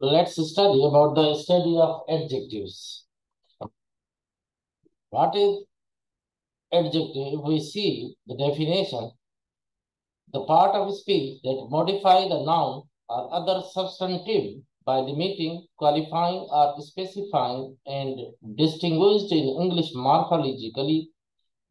let's study about the study of adjectives. What is adjective? We see the definition, the part of speech that modify the noun or other substantive by limiting, qualifying, or specifying and distinguished in English morphologically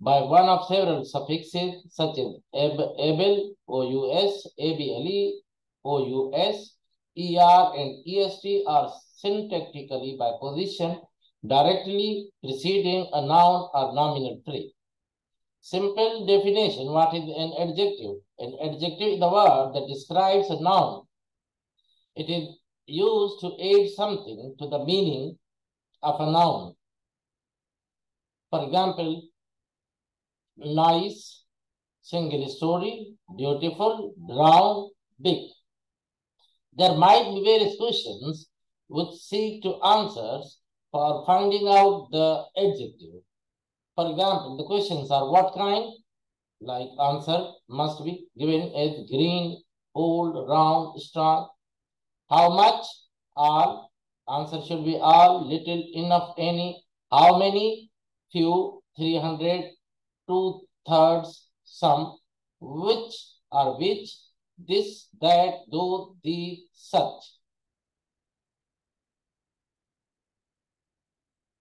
by one of several suffixes such as able, O-U-S, A-B-L-E, O-U-S, ER and EST are syntactically by position directly preceding a noun or nominal phrase. Simple definition, what is an adjective? An adjective is the word that describes a noun. It is used to add something to the meaning of a noun. For example, nice, single story, beautiful, round, big. There might be various questions which seek to answers for finding out the adjective. For example, the questions are what kind? Like answer must be given as green, old, round, strong. How much? All. Answer should be all, little, enough, any. How many? Few, 300, two thirds, some. Which or which? This, that, those, these, such.